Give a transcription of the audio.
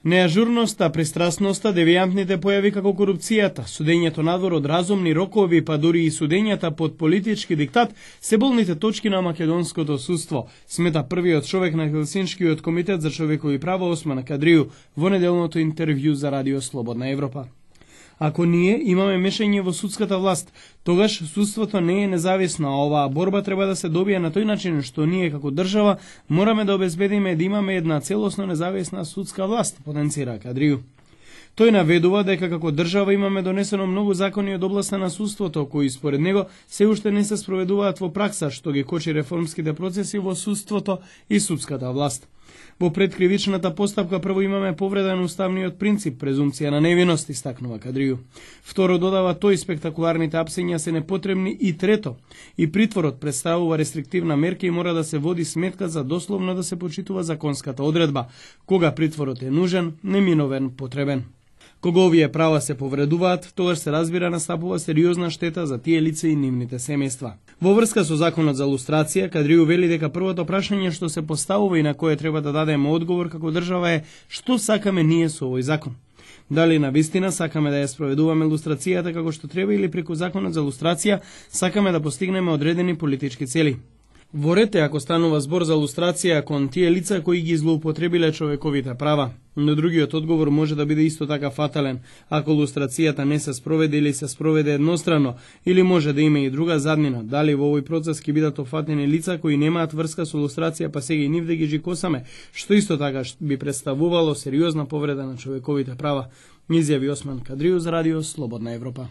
Неажурноста, пристрасноста, девијантните појави како корупцијата, судењето надвор од разумни рокови, па дури и судењата под политички диктат, се болните точки на македонското судство, смета првиот човек на Хелсиншкиот комитет за човекови права Осман Кадрију во неделното интервју за Радио Слободна Европа. Ако ние имаме мешање во судската власт, тогаш судството не е независно, а оваа борба треба да се добие на тој начин што ние како држава мораме да обезбедиме да имаме една целосно независна судска власт, потенцира Кадрију. Тој наведува дека како држава имаме донесено многу закони од областа на судството, кои според него се уште не се спроведуваат во пракса, што ги кочи реформските процеси во судството и судската власт. Во предкривичната постапка прво имаме повреден уставниот принцип, презумција на невиност, истакнува Кадрију. Второ додава тој спектакуларните апсења се непотребни и трето, и притворот представува рестриктивна мерка и мора да се води сметка за дословно да се почитува законската одредба, кога притворот е нужен, неминовен, потребен. Кога овие права се повредуваат, тогаш се разбира настапува сериозна штета за тие лица и нивните семејства. Во врска со законот за лустрација, Кадрију вели дека првото прашање што се поставува и на кое треба да дадеме одговор како држава е што сакаме ние со овој закон. Дали на вистина сакаме да ја спроведуваме лустрацијата како што треба или преку законот за лустрација сакаме да постигнеме одредени политички цели. Во рете ако станува збор за лустрација кон тие лица кои ги злоупотребиле човековите права. Но другиот одговор може да биде исто така фатален, ако лустрацијата не се спроведе или се спроведе еднострано, или може да има и друга заднина, дали во овој процес ќе бидат офатени лица кои немаат врска со лустрација, па сега и нив да ги жикосаме, што исто така би представувало сериозна повреда на човековите права, изјави Осман Кадрију за Радио Слободна Европа.